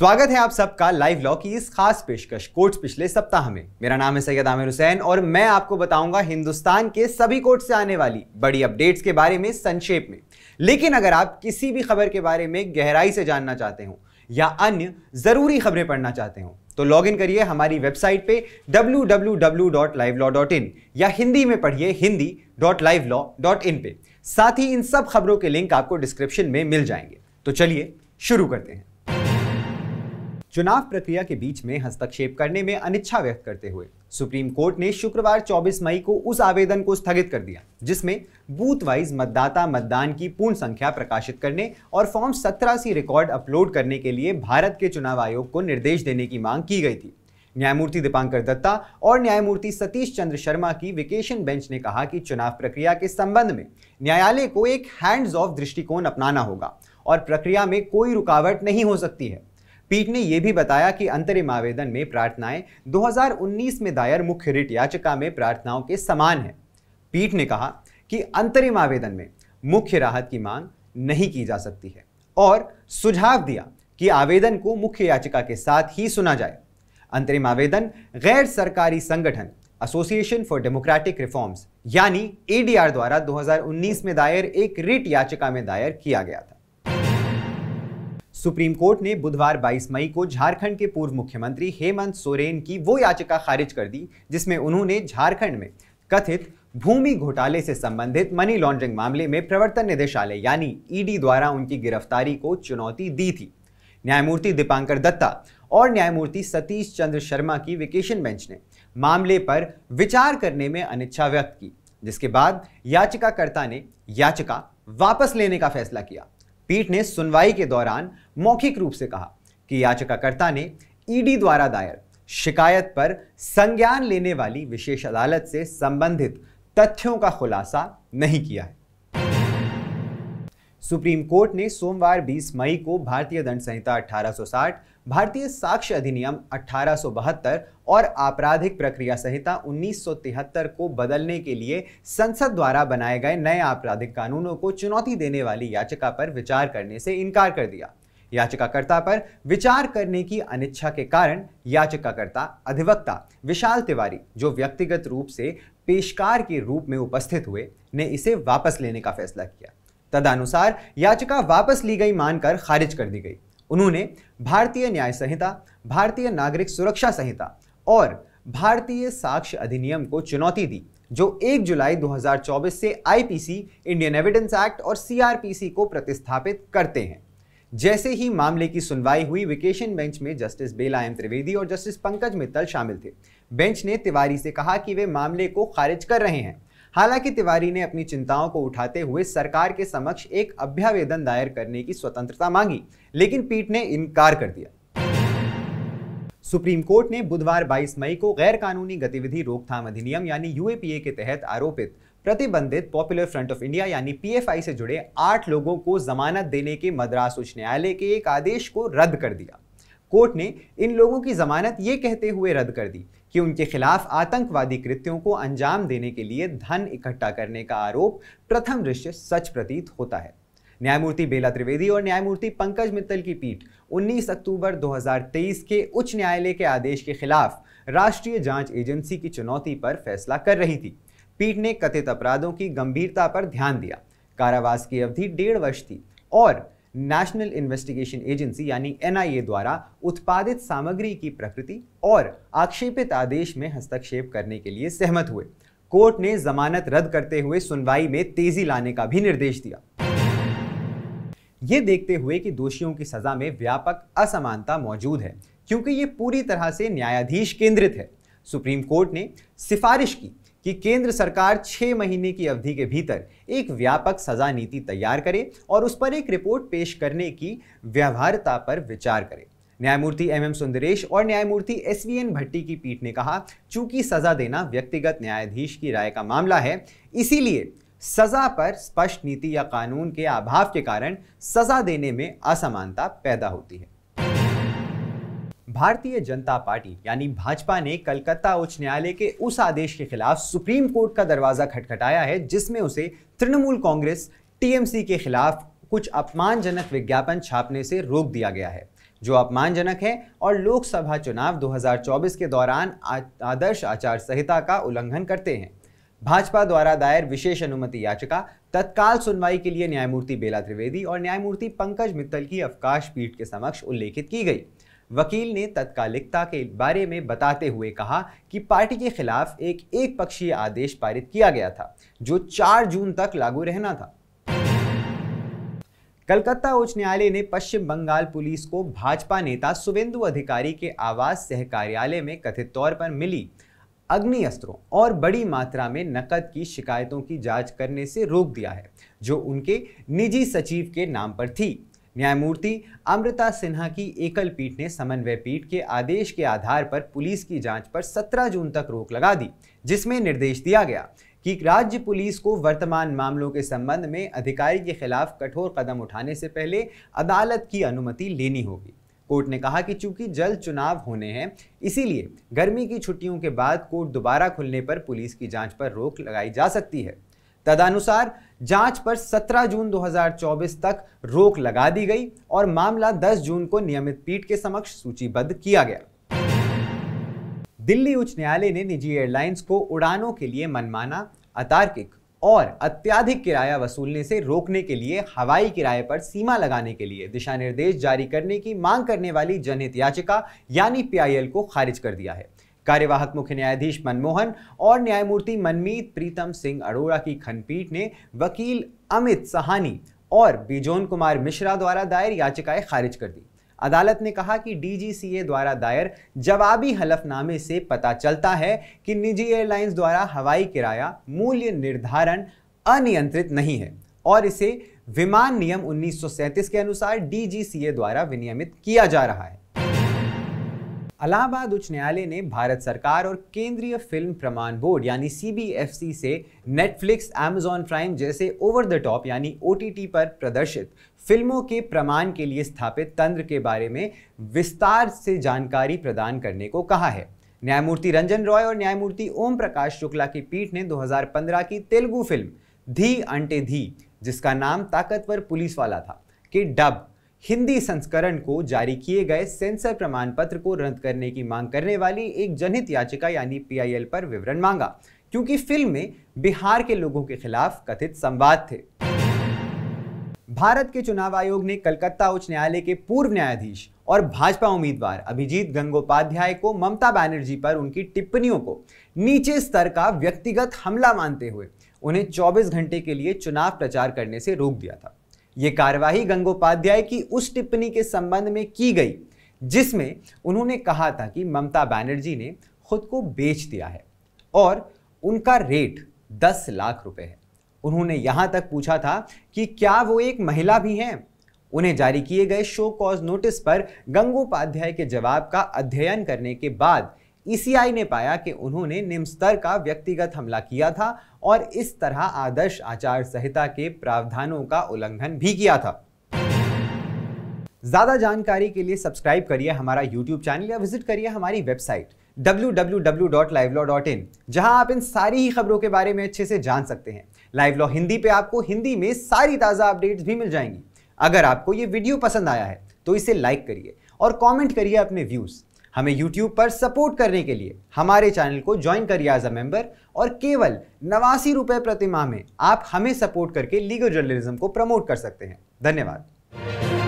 स्वागत है आप सबका लाइव लॉ की इस खास पेशकश कोर्ट्स पिछले सप्ताह में। मेरा नाम है सैयद आमिर हुसैन और मैं आपको बताऊँगा हिंदुस्तान के सभी कोर्ट से आने वाली बड़ी अपडेट्स के बारे में संक्षेप में। लेकिन अगर आप किसी भी खबर के बारे में गहराई से जानना चाहते हो या अन्य ज़रूरी खबरें पढ़ना चाहते हो तो लॉग इन करिए हमारी वेबसाइट पे www.livelawin या हिंदी में पढ़िए हिंदी.livelawin पे। साथ ही इन सब खबरों के लिंक आपको डिस्क्रिप्शन में मिल जाएँगे। तो चलिए शुरू करते हैं। चुनाव प्रक्रिया के बीच में हस्तक्षेप करने में अनिच्छा व्यक्त करते हुए सुप्रीम कोर्ट ने शुक्रवार 24 मई को उस आवेदन को स्थगित कर दिया, जिसमें बूथ वाइज मतदाता मतदान की पूर्ण संख्या प्रकाशित करने और फॉर्म 17 सी रिकॉर्ड अपलोड करने के लिए भारत के चुनाव आयोग को निर्देश देने की मांग की गई थी। न्यायमूर्ति दीपांकर दत्ता और न्यायमूर्ति सतीश चंद्र शर्मा की वेकेशन बेंच ने कहा कि चुनाव प्रक्रिया के संबंध में न्यायालय को एक हैंड्स ऑफ़ दृष्टिकोण अपनाना होगा और प्रक्रिया में कोई रुकावट नहीं हो सकती है। पीठ ने यह भी बताया कि अंतरिम आवेदन में प्रार्थनाएँ 2019 में दायर मुख्य रिट याचिका में प्रार्थनाओं के समान है। पीठ ने कहा कि अंतरिम आवेदन में मुख्य राहत की मांग नहीं की जा सकती है और सुझाव दिया कि आवेदन को मुख्य याचिका के साथ ही सुना जाए। अंतरिम आवेदन गैर सरकारी संगठन एसोसिएशन फॉर डेमोक्रेटिक रिफॉर्म्स यानी एडीआर द्वारा 2019 में दायर एक रिट याचिका में दायर किया गया था। सुप्रीम कोर्ट ने बुधवार 22 मई को झारखंड के पूर्व मुख्यमंत्री हेमंत सोरेन की वो याचिका खारिज कर दी, जिसमें उन्होंने झारखंड में कथित भूमि घोटाले से संबंधित मनी लॉन्ड्रिंग मामले में प्रवर्तन निदेशालय यानी ईडी द्वारा उनकी गिरफ्तारी को चुनौती दी थी। न्यायमूर्ति दीपांकर दत्ता और न्यायमूर्ति सतीश चंद्र शर्मा की वेकेशन बेंच ने मामले पर विचार करने में अनिच्छा व्यक्त की, जिसके बाद याचिकाकर्ता ने याचिका वापस लेने का फैसला किया। पीठ ने सुनवाई के दौरान मौखिक रूप से कहा कि याचिकाकर्ता ने ईडी द्वारा दायर शिकायत पर संज्ञान लेने वाली विशेष अदालत से संबंधित तथ्यों का खुलासा नहीं किया है। सुप्रीम कोर्ट ने सोमवार 20 मई को भारतीय दंड संहिता 1860, भारतीय साक्ष्य अधिनियम 1872 और आपराधिक प्रक्रिया संहिता 1973 को बदलने के लिए संसद द्वारा बनाए गए नए आपराधिक कानूनों को चुनौती देने वाली याचिका पर विचार करने से इनकार कर दिया। याचिकाकर्ता पर विचार करने की अनिच्छा के कारण याचिकाकर्ता अधिवक्ता विशाल तिवारी जो व्यक्तिगत रूप से पेशकार के रूप में उपस्थित हुए ने इसे वापस लेने का फैसला किया। तदनुसार याचिका वापस ली गई मानकर खारिज कर दी गई। उन्होंने भारतीय न्याय संहिता, भारतीय नागरिक सुरक्षा संहिता और भारतीय साक्ष्य अधिनियम को चुनौती दी, जो 1 जुलाई 2024 से आईपीसी, इंडियन एविडेंस एक्ट और सीआरपीसी को प्रतिस्थापित करते हैं। जैसे ही मामले की सुनवाई हुई, वेकेशन बेंच में जस्टिस बेला एम त्रिवेदी और जस्टिस पंकज मित्तल शामिल थे। बेंच ने तिवारी से कहा कि वे मामले को खारिज कर रहे हैं। हालाँकि तिवारी ने अपनी चिंताओं को उठाते हुए सरकार के समक्ष एक अभ्यावेदन दायर करने की स्वतंत्रता मांगी, लेकिन पीठ ने इनकार कर दिया। सुप्रीम कोर्ट ने बुधवार 22 मई को गैर कानूनी गतिविधि रोकथाम अधिनियम यानी यूएपीए के तहत आरोपित, प्रतिबंधित पॉपुलर फ्रंट ऑफ़ इंडिया यानी पीएफआई से जुड़े आठ लोगों को जमानत देने के मद्रास उच्च न्यायालय के एक आदेश को रद्द कर दिया। कोर्ट ने इन लोगों की जमानत ये कहते हुए रद्द कर दी कि उनके खिलाफ आतंकवादी कृत्यों को अंजाम देने के लिए धन इकट्ठा करने का आरोप प्रथम दृश्य सच प्रतीत होता है। न्यायमूर्ति बेला त्रिवेदी और न्यायमूर्ति पंकज मित्तल की पीठ 19 अक्टूबर 2023 के उच्च न्यायालय के आदेश के खिलाफ राष्ट्रीय जाँच एजेंसी की चुनौती पर फैसला कर रही थी। पीठ ने कथित अपराधों की गंभीरता पर ध्यान दिया। कारावास की अवधि डेढ़ वर्ष थी और नेशनल इन्वेस्टिगेशन एजेंसी यानी एनआईए द्वारा उत्पादित सामग्री की प्रकृति और आक्षेपित आदेश में हस्तक्षेप करने के लिए सहमत हुए। कोर्ट ने जमानत रद्द करते हुए सुनवाई में तेज़ी लाने का भी निर्देश दिया। ये देखते हुए कि दोषियों की सजा में व्यापक असमानता मौजूद है, क्योंकि ये पूरी तरह से न्यायाधीश केंद्रित है। सुप्रीम कोर्ट ने सिफारिश की कि केंद्र सरकार छह महीने की अवधि के भीतर एक व्यापक सजा नीति तैयार करे और उस पर एक रिपोर्ट पेश करने की व्यवहारता पर विचार करे। न्यायमूर्ति एम एम सुंदरेश और न्यायमूर्ति एस वी एन भट्टी की पीठ ने कहा, चूँकि सजा देना व्यक्तिगत न्यायाधीश की राय का मामला है, इसीलिए सजा पर स्पष्ट नीति या कानून के अभाव के कारण सजा देने में असमानता पैदा होती है। भारतीय जनता पार्टी, यानी भाजपा ने कलकत्ता उच्च न्यायालय के उस आदेश के खिलाफ सुप्रीम कोर्ट का दरवाज़ा खटखटाया है, जिसमें उसे तृणमूल कांग्रेस, टीएमसी के खिलाफ कुछ अपमानजनक विज्ञापन छापने से रोक दिया गया है। जो अपमानजनक है और लोकसभा चुनाव 2024 के दौरान आदर्श आचार संहिता का उल्लंघन करते हैं। भाजपा द्वारा दायर विशेष अनुमति याचिका, तत्काल सुनवाई के लिए न्यायमूर्ति बेला त्रिवेदी और न्यायमूर्ति पंकज मित्तल की अवकाश पीठ के समक्ष उल्लेखित की गई। वकील ने तत्कालिकता के बारे में बताते हुए कहा कि पार्टी के खिलाफ एक एक पक्षीय आदेश पारित किया गया था, जो 4 जून तक लागू रहना था। कलकत्ता उच्च न्यायालय ने पश्चिम बंगाल पुलिस को भाजपा नेता सुवेंदु अधिकारी के आवास सह कार्यालय में कथित तौर पर मिली अग्नि अस्त्रों और बड़ी मात्रा में नकद की शिकायतों की जाँच करने से रोक दिया है, जो उनके निजी सचिव के नाम पर थी। न्यायमूर्ति अमृता सिन्हा की एकल पीठ ने समन्वय पीठ के आदेश के आधार पर पुलिस की जाँच पर 17 जून तक रोक लगा दी, जिसमें निर्देश दिया गया कि राज्य पुलिस को वर्तमान मामलों के संबंध में अधिकारी के खिलाफ कठोर कदम उठाने से पहले अदालत की अनुमति लेनी होगी। कोर्ट ने कहा कि चूँकि जल्द चुनाव होने हैं, इसीलिए गर्मी की छुट्टियों के बाद कोर्ट दोबारा खुलने पर पुलिस की जाँच पर रोक लगाई जा सकती है। तदनुसार जाँच पर 17 जून 2024 तक रोक लगा दी गई और मामला 10 जून को नियमित पीठ के समक्ष सूचीबद्ध किया गया। दिल्ली उच्च न्यायालय ने निजी एयरलाइंस को उड़ानों के लिए मनमाना, अतार्किक और अत्याधिक किराया वसूलने से रोकने के लिए हवाई किराए पर सीमा लगाने के लिए दिशा निर्देश जारी करने की मांग करने वाली जनहित याचिका यानी पीआईएल को खारिज कर दिया है। कार्यवाहक मुख्य न्यायाधीश मनमोहन और न्यायमूर्ति मनमीत प्रीतम सिंह अरोड़ा की खंडपीठ ने वकील अमित सहानी और बिजोन कुमार मिश्रा द्वारा दायर याचिकाएँ खारिज कर दी। अदालत ने कहा कि डीजीसीए द्वारा दायर जवाबी हलफनामे से पता चलता है कि निजी एयरलाइंस द्वारा हवाई किराया मूल्य निर्धारण अनियंत्रित नहीं है और इसे विमान नियम 1937 के अनुसार डीजीसीए द्वारा विनियमित किया जा रहा है। इलाहाबाद उच्च न्यायालय ने भारत सरकार और केंद्रीय फ़िल्म प्रमाण बोर्ड, यानी सीबीएफसी से नेटफ्लिक्स एमेजॉन प्राइम जैसे ओवर द टॉप यानी ओटीटी पर प्रदर्शित फ़िल्मों के प्रमाण के लिए स्थापित तंत्र के बारे में विस्तार से जानकारी प्रदान करने को कहा है। न्यायमूर्ति रंजन रॉय और न्यायमूर्ति ओम प्रकाश शुक्ला की पीठ ने 2015 की तेलुगु फ़िल्म धी अंटे धी, जिसका नाम ताकतवर पुलिस वाला था, कि डब हिंदी संस्करण को जारी किए गए सेंसर प्रमाण पत्र को रद्द करने की मांग करने वाली एक जनहित याचिका यानी पीआईएल पर विवरण मांगा, क्योंकि फ़िल्म में बिहार के लोगों के खिलाफ कथित संवाद थे। भारत के चुनाव आयोग ने कलकत्ता उच्च न्यायालय के पूर्व न्यायाधीश और भाजपा उम्मीदवार अभिजीत गंगोपाध्याय को ममता बनर्जी पर उनकी टिप्पणियों को नीचे स्तर का व्यक्तिगत हमला मानते हुए उन्हें 24 घंटे के लिए चुनाव प्रचार करने से रोक दिया था। ये कार्यवाही गंगोपाध्याय की उस टिप्पणी के संबंध में की गई, जिसमें उन्होंने कहा था कि ममता बनर्जी ने खुद को बेच दिया है और उनका रेट 10 लाख रुपए है। उन्होंने यहाँ तक पूछा था कि क्या वो एक महिला भी हैं? उन्हें जारी किए गए शो कॉज नोटिस पर गंगोपाध्याय के जवाब का अध्ययन करने के बाद ईसीआई ने पाया कि उन्होंने निम्न स्तर का व्यक्तिगत हमला किया था और इस तरह आदर्श आचार संहिता के प्रावधानों का उल्लंघन भी किया था। ज़्यादा जानकारी के लिए सब्सक्राइब करिए हमारा यूट्यूब चैनल या विज़िट करिए हमारी वेबसाइट www.livelawin जहाँ आप इन सारी ही खबरों के बारे में अच्छे से जान सकते हैं। लाइव लॉ हिंदी पे आपको हिंदी में सारी ताज़ा अपडेट्स भी मिल जाएँगी। अगर आपको ये वीडियो पसंद आया है तो इसे लाइक करिए और कमेंट करिए अपने व्यूज़ हमें YouTube पर सपोर्ट करने के लिए हमारे चैनल को ज्वाइन करिए एज अ मेंबर और केवल नवासी रुपए प्रति माह में आप हमें सपोर्ट करके लीगल जर्नलिज्म को प्रमोट कर सकते हैं। धन्यवाद।